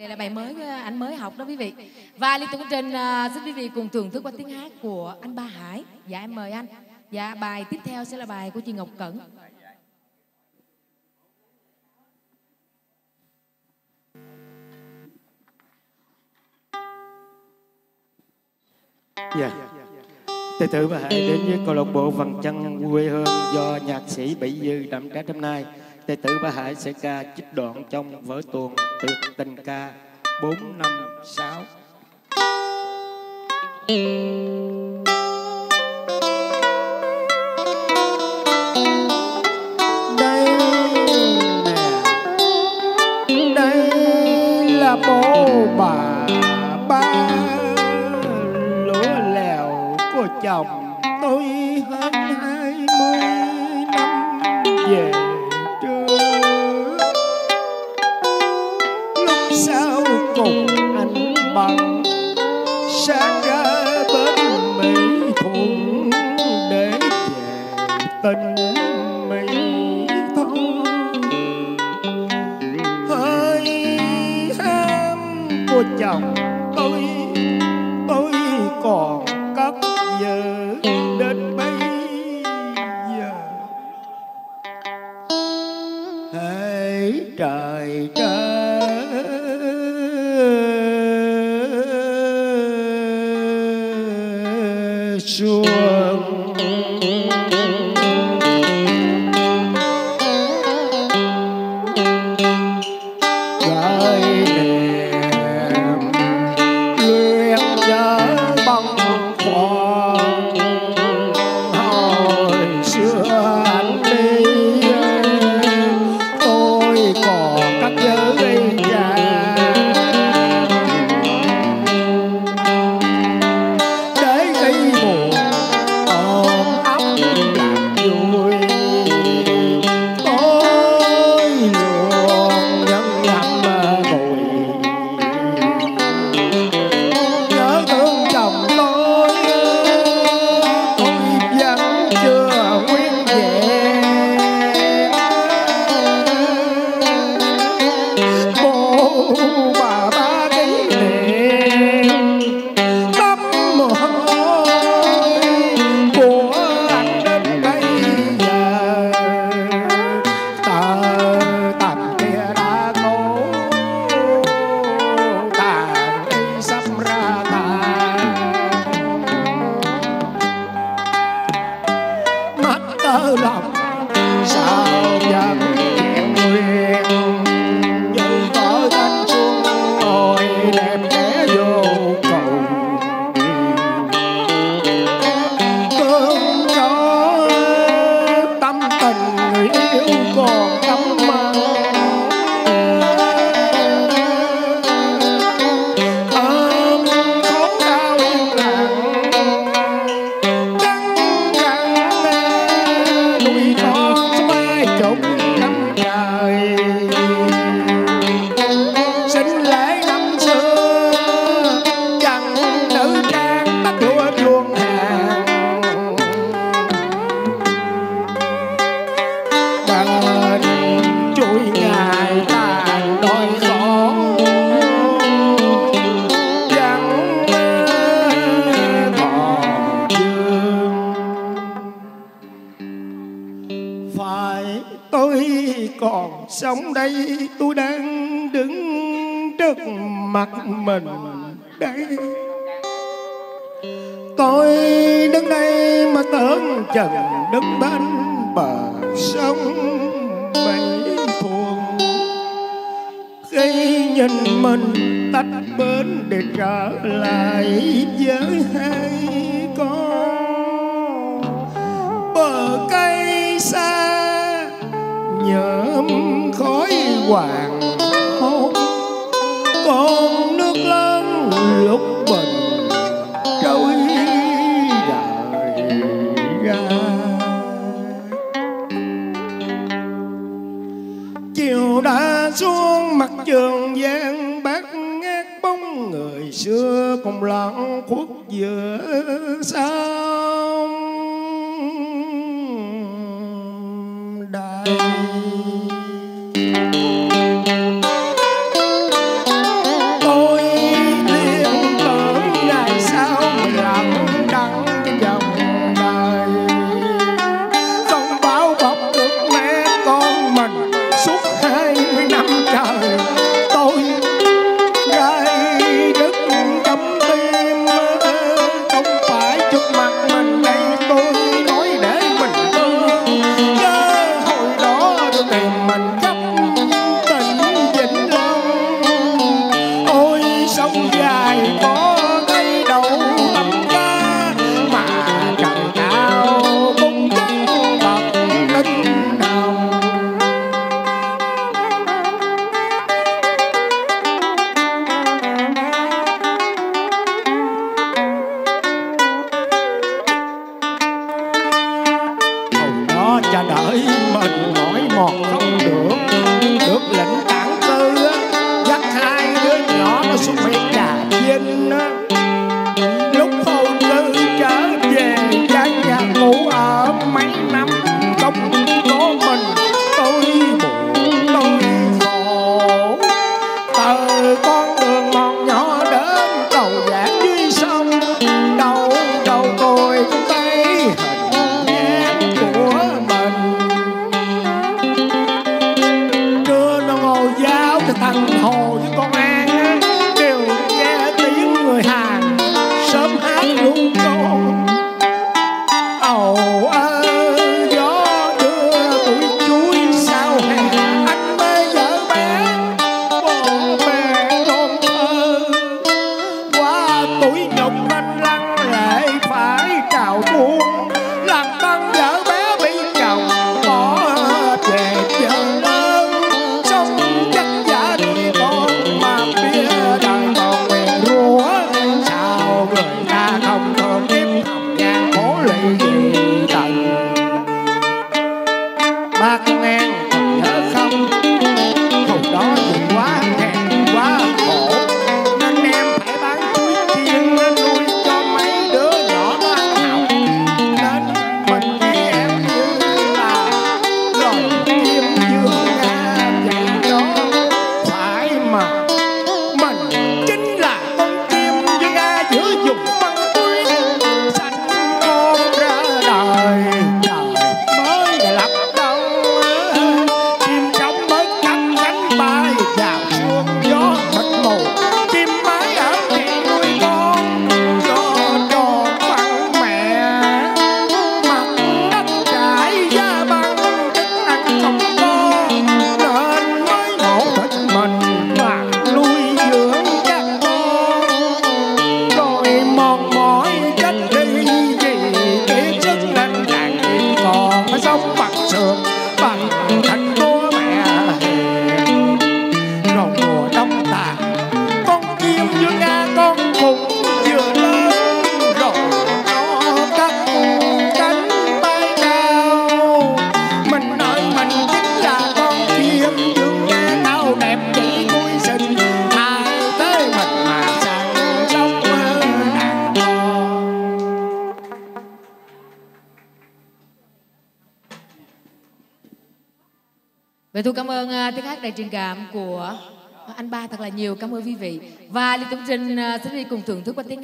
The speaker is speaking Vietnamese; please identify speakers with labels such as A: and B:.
A: đây là bài mới ờ, anh mới học đó quý vị và liên tục chương trình uh, ờ, xin quý vị cùng thưởng thức qua tiếng hát của anh Ba Hải dạ em mời anh dạ bài tiếp theo sẽ là bài của chị Ngọc Cẩn
B: Dạ. Từ từ bà hãy đến với câu lạc bộ vầng trăng quê hương do nhạc sĩ Bị Dư đảm trách hôm nay. Đệ tử Ba Hải sẽ ca trích đoạn trong vở tuồng tuyệt tình ca 4, 5, 6. Đây đây là bố bà ba lúa lèo của chồng tôi hết tình mình thôi hơi ham của chồng tôi tôi còn cất giờ đến bây giờ. Hãy trời trời bố phải, tôi còn sống đây, tôi đang đứng trước mặt mình đây. Tôi đứng đây mà tưởng chừng đứng bên bờ sông bảy thuồng khi nhìn mình tách bến để trở lại với hai con, bờ cây xa khói hoàng hôn. Con nước lớn lúc bình trôi đời ra. Chiều đã xuống mặt trường giang bát ngát bóng người xưa cùng lặng khuất giữa sao? bạc ngàn nhung dương nga con cũng vừa lớn rồi. Nó cắt cánh bay cao. Mình nói mình chính là con chim. Dương nga nào đẹp chỉ vui sinh. Ai tới mình mà chẳng trong mơ nàng
A: Vậy tôi cảm ơn à, tiếng hát đầy truyền cảm của anh ba thật là nhiều, cảm ơn quý vị. Và liệu chương trình sẽ à, đi cùng thưởng thức qua tiếng